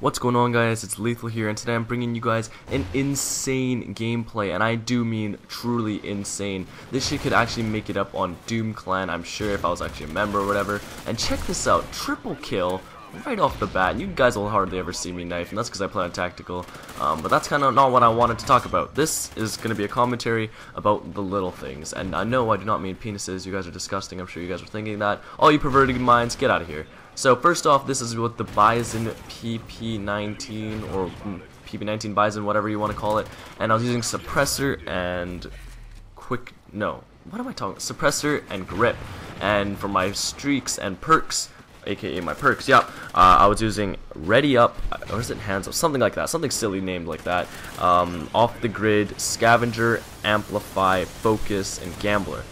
What's going on guys, it's Lethal here and today I'm bringing you guys an insane gameplay and I do mean truly insane. This shit could actually make it up on Doom Clan I'm sure if I was actually a member or whatever. And check this out, triple kill right off the bat. and You guys will hardly ever see me knife and that's because I play on tactical. Um, but that's kind of not what I wanted to talk about. This is going to be a commentary about the little things and I know I do not mean penises, you guys are disgusting, I'm sure you guys are thinking that. All you perverted minds, get out of here. So first off, this is what the Bison PP19 or PP19 Bison, whatever you want to call it. And I was using suppressor and quick, no, what am I talking? Suppressor and grip. And for my streaks and perks, aka my perks, yeah, uh, I was using Ready Up, or is it Hands Up, something like that, something silly named like that. Um, off the grid, Scavenger, Amplify, Focus, and Gambler.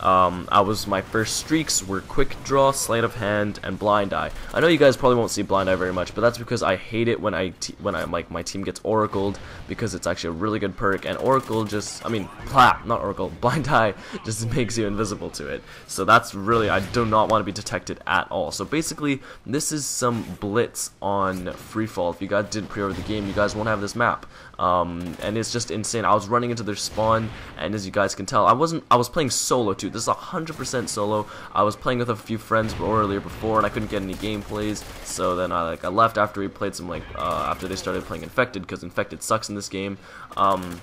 Um, I was my first streaks were quick draw, sleight of hand, and blind eye. I know you guys probably won't see blind eye very much, but that's because I hate it when I when I'm like my team gets oracled because it's actually a really good perk, and oracle just I mean not oracle, blind eye just makes you invisible to it. So that's really I do not want to be detected at all. So basically, this is some blitz on freefall. If you guys didn't pre-order the game, you guys won't have this map. Um, and it's just insane. I was running into their spawn, and as you guys can tell, I wasn't. I was playing solo too. This is 100% solo. I was playing with a few friends earlier before, and I couldn't get any gameplays. So then I like I left after we played some like uh, after they started playing Infected because Infected sucks in this game. Um,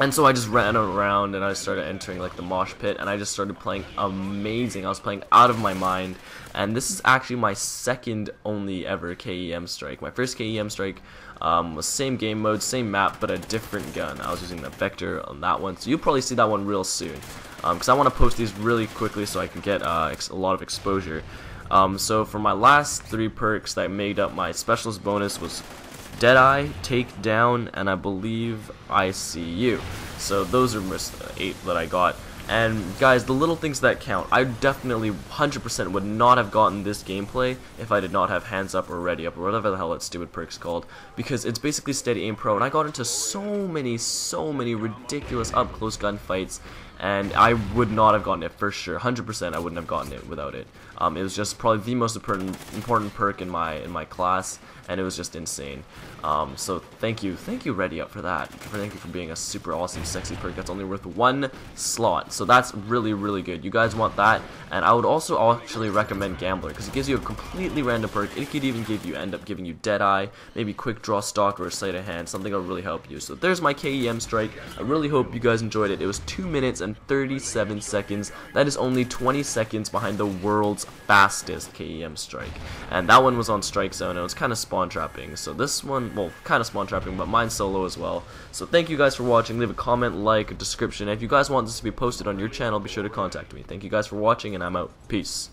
and so I just ran around and I started entering like the mosh pit and I just started playing amazing. I was playing out of my mind. And this is actually my second only ever KEM strike. My first KEM strike um, was same game mode, same map, but a different gun. I was using the Vector on that one. So you'll probably see that one real soon. Because um, I want to post these really quickly so I can get uh, a lot of exposure. Um, so for my last three perks that made up my specialist bonus was Deadeye, Take Down, and I believe ICU. So those are uh, eight that I got. And guys, the little things that count. I definitely 100% would not have gotten this gameplay if I did not have Hands Up or Ready Up or whatever the hell that stupid perk's called. Because it's basically Steady Aim Pro, and I got into so many, so many ridiculous up-close gunfights and I would not have gotten it for sure. 100% I wouldn't have gotten it without it. Um, it was just probably the most important, perk in my in my class, and it was just insane. Um, so thank you, thank you Ready Up for that. Thank you for being a super awesome, sexy perk that's only worth one slot. So that's really, really good. You guys want that, and I would also actually recommend Gambler because it gives you a completely random perk. It could even give you end up giving you Deadeye, maybe Quick Draw Stock or a Sleight of Hand, something that'll really help you. So there's my KEM strike. I really hope you guys enjoyed it. It was two minutes and 37 seconds. That is only 20 seconds behind the world's fastest KEM strike. And that one was on Strike Zone, and it was kind of spawn trapping. So this one, well, kind of spawn trapping, but mine solo as well. So thank you guys for watching. Leave a comment, like, a description. if you guys want this to be posted on your channel, be sure to contact me. Thank you guys for watching, and I'm out. Peace.